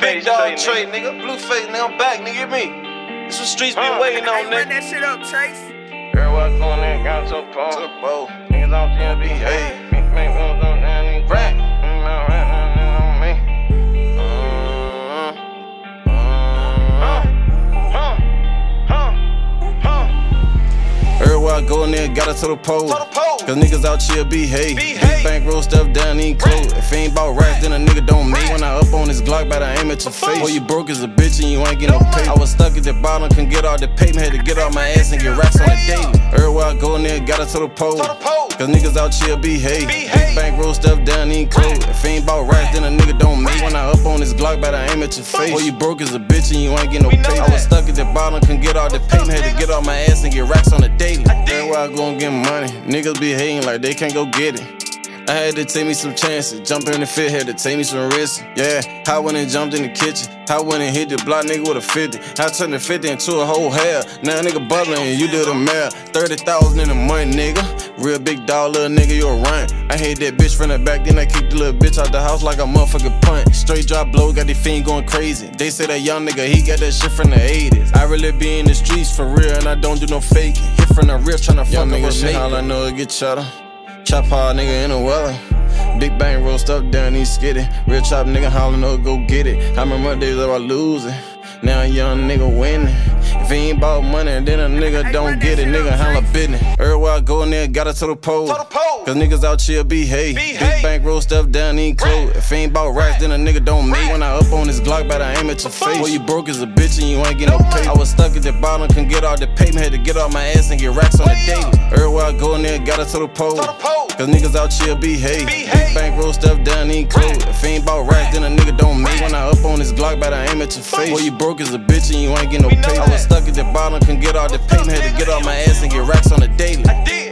big dog trade, nigga. Bluface, nigga, I'm back, nigga. Me. This what streets been Uh, waiting on, Hey, run nigga. that shit up, Chase. Girl, what's going on? Got to the To pole. the bowl. Niggas on TLB, hey. Make make moves on down and Rap. Mm, all right, on me. Huh, huh, huh. Everywhere I go, nigga, got it to the pole. To the pole. Cause niggas out here behave. Behave. Big bankroll stuff down, ain't clothes. If ain't about racks, then a nigga don't make. When I up on this Glock, better aim at your face. Boy, you broke as a bitch and you ain't get no pay. I was stuck at the bottom, couldn't get all the payment. Had to get off my ass and get racks on the daily. Everywhere I go, nigga, got it to the pole. Cause niggas out here behave. Behave. Big bankroll stuff down, ain't clothes. If ain't about racks, then a nigga don't make. When I up on this Glock, better aim at your face. Boy, you broke as a bitch and you ain't get no pay. I was stuck at the bottom, couldn't get all the payment. Had to get off my ass and get racks on the daily. Everywhere I go and get money, niggas be hating like they can't go get it. I had to take me some chances, jump in the fit, had to take me some risks. Yeah, I went and jumped in the kitchen. I went and hit the block nigga with a 50. I turned the 50 into a whole hair. Now nigga bubbling and you did a mail. 30,000 in a month, nigga. Real big dog, little nigga, you a runt. I hate that bitch from the back, then I kicked the little bitch out the house like a motherfucking punt. Straight drop blow, got the fiend going crazy. They say that young nigga, he got that shit from the 80s. I really be in the streets for real, and I don't do no faking. Hit from the real, tryna fuck Young nigga shit. All I know is get cheddar. Chop hard nigga in the weather. Big bang roll stuff down, he skitty. Real chop nigga hollering, no go get it. I remember days of I losing. Now a young nigga winning. If he ain't about money, then a nigga don't get it. Nigga holla business. Everywhere I go, nigga got it to the pole. Cause niggas out here behave. Behave. Big bank roll stuff down, ain't clothes. If he ain't about racks, then a nigga don't make. When I up Glock, better aim at your face. Boy, you broke as a bitch and you ain't get no pay. I was stuck at the bottom, couldn't get all the payment. Had to get off my ass and get racks on the daily. Everywhere I go, nigga got it to the pole. Cause niggas out here behave. Behave. Big bank roll stuff down, ain't clothes. If ain't about racks, then a nigga don't make. When I up on this Glock, better aim at your face. Boy, you broke as a bitch and you ain't get no pay. I was stuck at the bottom, couldn't get all the payment. Had to get off my ass and get racks on the daily. I did.